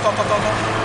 こここ